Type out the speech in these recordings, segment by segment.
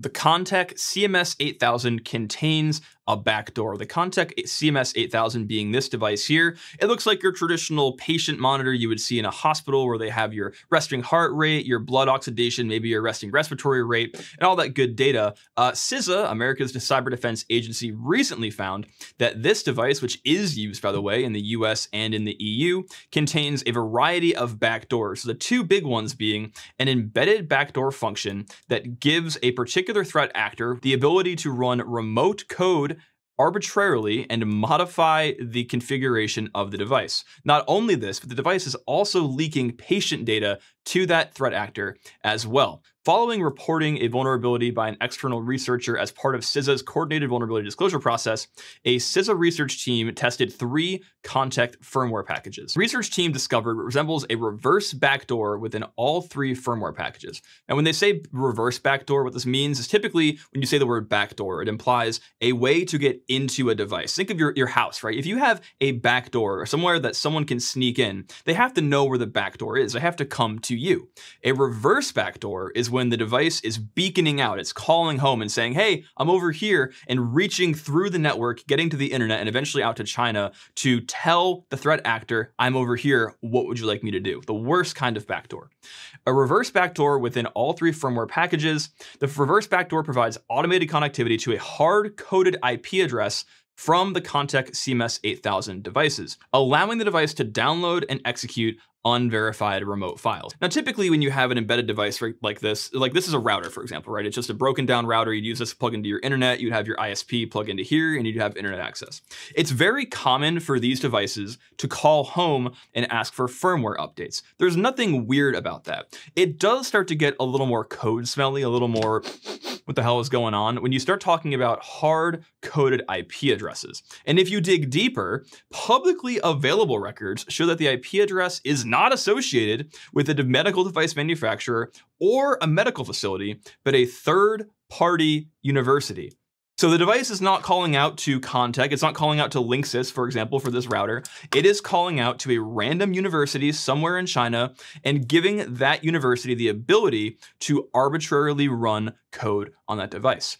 The Contec CMS 8000 contains a backdoor. The Contec CMS 8000 being this device here, it looks like your traditional patient monitor you would see in a hospital where they have your resting heart rate, your blood oxidation, maybe your resting respiratory rate, and all that good data. Uh, CISA, America's Cyber Defense Agency, recently found that this device, which is used, by the way, in the US and in the EU, contains a variety of backdoors. So the two big ones being an embedded backdoor function that gives a particular threat actor the ability to run remote code arbitrarily and modify the configuration of the device. Not only this, but the device is also leaking patient data to that threat actor as well. Following reporting a vulnerability by an external researcher as part of CISA's coordinated vulnerability disclosure process, a CISA research team tested three Contec firmware packages. The research team discovered resembles a reverse backdoor within all three firmware packages. And when they say reverse backdoor, what this means is typically when you say the word backdoor, it implies a way to get into a device. Think of your, your house, right? If you have a backdoor or somewhere that someone can sneak in, they have to know where the backdoor is. They have to come to you. A reverse backdoor is when the device is beaconing out, it's calling home and saying, hey, I'm over here and reaching through the network, getting to the internet and eventually out to China to tell the threat actor, I'm over here, what would you like me to do? The worst kind of backdoor. A reverse backdoor within all three firmware packages. The reverse backdoor provides automated connectivity to a hard-coded IP address from the Contec CMS 8000 devices, allowing the device to download and execute unverified remote files. Now, typically when you have an embedded device like this, like this is a router, for example, right? It's just a broken down router. You'd use this to plug into your internet. You'd have your ISP plug into here and you'd have internet access. It's very common for these devices to call home and ask for firmware updates. There's nothing weird about that. It does start to get a little more code smelly, a little more what the hell is going on when you start talking about hard coded IP addresses. And if you dig deeper, publicly available records show that the IP address is not associated with a medical device manufacturer or a medical facility, but a third party university. So the device is not calling out to Contec, it's not calling out to Linksys, for example, for this router. It is calling out to a random university somewhere in China and giving that university the ability to arbitrarily run code on that device.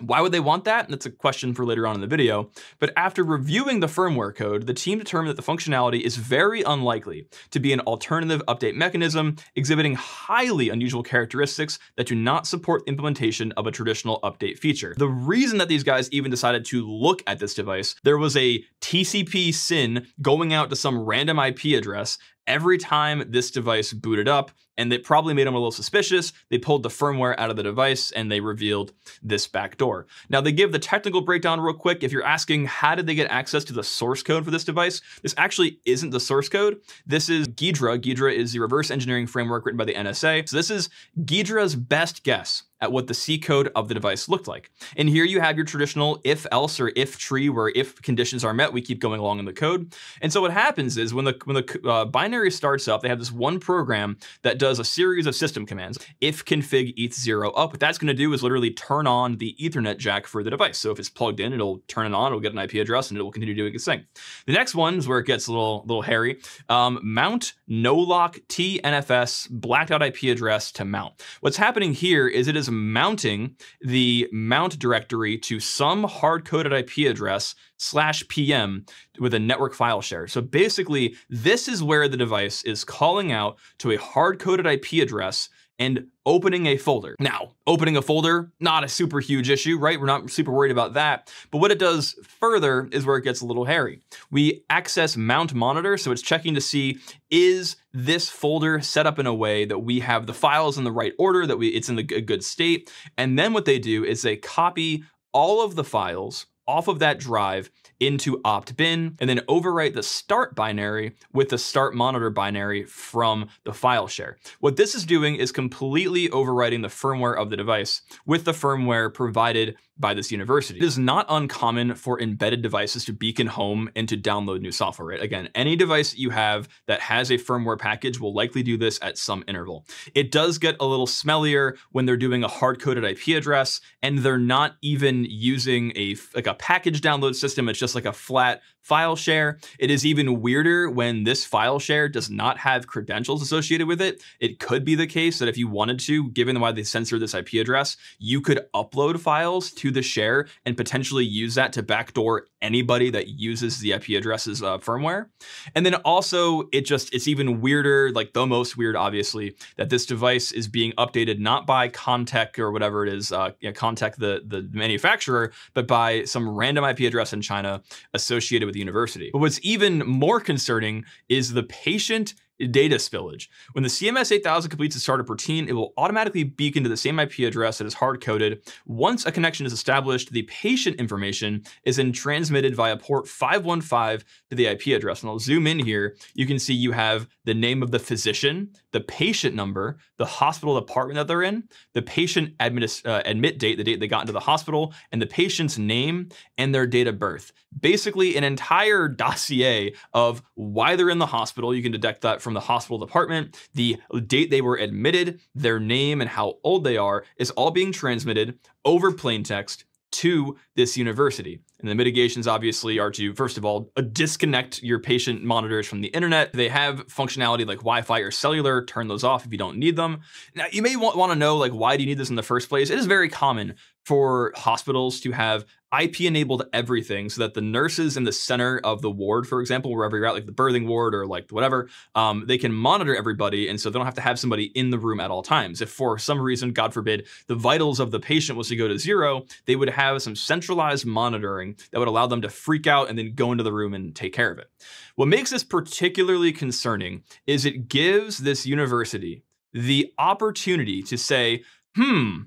Why would they want that? That's a question for later on in the video. But after reviewing the firmware code, the team determined that the functionality is very unlikely to be an alternative update mechanism exhibiting highly unusual characteristics that do not support implementation of a traditional update feature. The reason that these guys even decided to look at this device, there was a TCP SYN going out to some random IP address every time this device booted up, and it probably made them a little suspicious. They pulled the firmware out of the device and they revealed this backdoor. Now they give the technical breakdown real quick. If you're asking how did they get access to the source code for this device, this actually isn't the source code. This is Ghidra. Ghidra is the reverse engineering framework written by the NSA. So this is Ghidra's best guess at what the C code of the device looked like. And here you have your traditional if else or if tree where if conditions are met, we keep going along in the code. And so what happens is when the, when the uh, binary starts up, they have this one program that does a series of system commands. ifconfig eth zero up, what that's gonna do is literally turn on the ethernet jack for the device. So if it's plugged in, it'll turn it on, it'll get an IP address and it will continue doing its thing. The next one is where it gets a little, little hairy. Um, mount no lock TNFS blacked out IP address to mount. What's happening here is it is mounting the mount directory to some hard-coded IP address slash PM with a network file share. So basically, this is where the device is calling out to a hard-coded IP address and opening a folder. Now, opening a folder, not a super huge issue, right? We're not super worried about that. But what it does further is where it gets a little hairy. We access mount monitor, so it's checking to see, is this folder set up in a way that we have the files in the right order, that we it's in the good state. And then what they do is they copy all of the files off of that drive into opt bin and then overwrite the start binary with the start monitor binary from the file share. What this is doing is completely overwriting the firmware of the device with the firmware provided by this university. It is not uncommon for embedded devices to beacon home and to download new software. Right? Again, any device you have that has a firmware package will likely do this at some interval. It does get a little smellier when they're doing a hard-coded IP address and they're not even using a like a package download system. It's just like a flat file share. It is even weirder when this file share does not have credentials associated with it. It could be the case that if you wanted to, given why they censored this IP address, you could upload files to the share and potentially use that to backdoor anybody that uses the IP addresses uh, firmware. And then also, it just it's even weirder, like the most weird, obviously, that this device is being updated not by Contec or whatever it is, uh, you know, Contec the the manufacturer, but by some random IP address in China associated with the university. But what's even more concerning is the patient data spillage. When the CMS 8000 completes its startup routine, it will automatically beacon to the same IP address that is hard-coded. Once a connection is established, the patient information is then transmitted via port 515 to the IP address. And I'll zoom in here. You can see you have the name of the physician, the patient number, the hospital department that they're in, the patient admit, uh, admit date, the date they got into the hospital, and the patient's name and their date of birth. Basically, an entire dossier of why they're in the hospital. You can detect that from the hospital department, the date they were admitted, their name, and how old they are is all being transmitted over plain text to this university. And the mitigations obviously are to, first of all, disconnect your patient monitors from the internet. They have functionality like Wi-Fi or cellular, turn those off if you don't need them. Now, you may want, want to know like, why do you need this in the first place? It is very common for hospitals to have IP enabled everything so that the nurses in the center of the ward, for example, wherever you're at, like the birthing ward or like whatever, um, they can monitor everybody. And so they don't have to have somebody in the room at all times. If for some reason, God forbid, the vitals of the patient was to go to zero, they would have some centralized monitoring that would allow them to freak out and then go into the room and take care of it. What makes this particularly concerning is it gives this university the opportunity to say, hmm,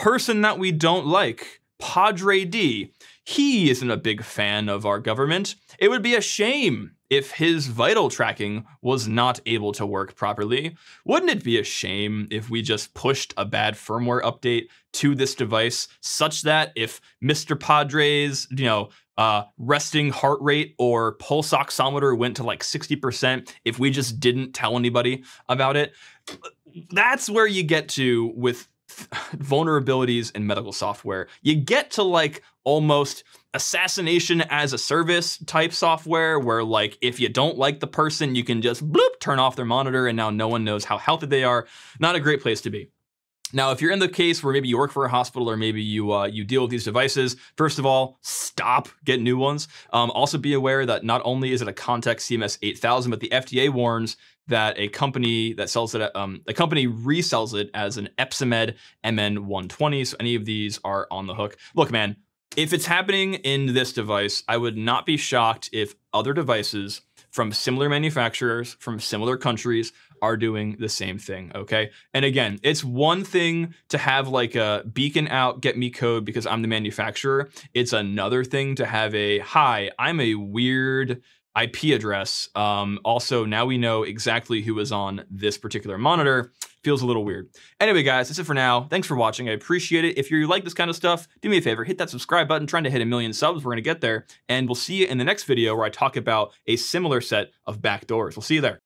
person that we don't like, Padre D, he isn't a big fan of our government. It would be a shame if his vital tracking was not able to work properly. Wouldn't it be a shame if we just pushed a bad firmware update to this device such that if Mr. Padre's, you know, uh, resting heart rate or pulse oximeter went to like 60% if we just didn't tell anybody about it? That's where you get to with vulnerabilities in medical software. You get to like almost assassination as a service type software where like if you don't like the person, you can just bloop turn off their monitor and now no one knows how healthy they are. Not a great place to be. Now, if you're in the case where maybe you work for a hospital or maybe you uh, you deal with these devices, first of all, stop, get new ones. Um, also, be aware that not only is it a Contec CMS 8000, but the FDA warns that a company that sells it, um, a company resells it as an Epsimed MN120. So any of these are on the hook. Look, man, if it's happening in this device, I would not be shocked if other devices from similar manufacturers from similar countries are doing the same thing, okay? And again, it's one thing to have like a beacon out, get me code because I'm the manufacturer. It's another thing to have a, hi, I'm a weird IP address. Um, also, now we know exactly who is on this particular monitor. Feels a little weird. Anyway, guys, that's it for now. Thanks for watching. I appreciate it. If you like this kind of stuff, do me a favor, hit that subscribe button. trying to hit a million subs. We're going to get there. And we'll see you in the next video where I talk about a similar set of backdoors. We'll see you there.